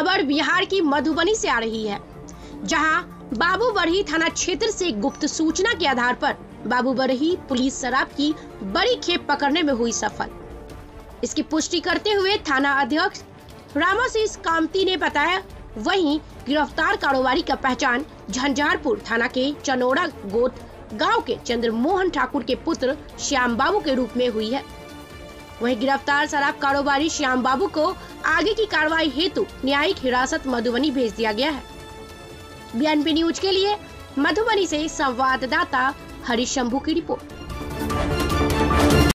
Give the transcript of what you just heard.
खबर बिहार की मधुबनी से आ रही है, जहाँ बाबू बरही थाना क्षेत्र से गुप्त सूचना के आधार पर बाबू बरही पुलिस शराब की बड़ी खेप पकड़ने में हुई सफल। इसकी पुष्टि करते हुए थाना अध्यक्ष रामाशीष कामती ने बताया, वहीं गिरफ़्तार कारोबारी का पहचान झंझारपुर थाना के चनोड़ा गोत गाँव के चंद्रमोहन ठाकुर के पुत्र श्याम बाबू के रूप में हुई है। वहीं गिरफ़्तार शराब कारोबारी श्याम बाबू को आगे की कार्रवाई हेतु न्यायिक हिरासत मधुबनी भेज दिया गया है। बी न्यूज़ के लिए मधुबनी ऐसी संवाददाता हरीश शंभू की रिपोर्ट।